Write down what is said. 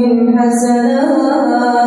فقد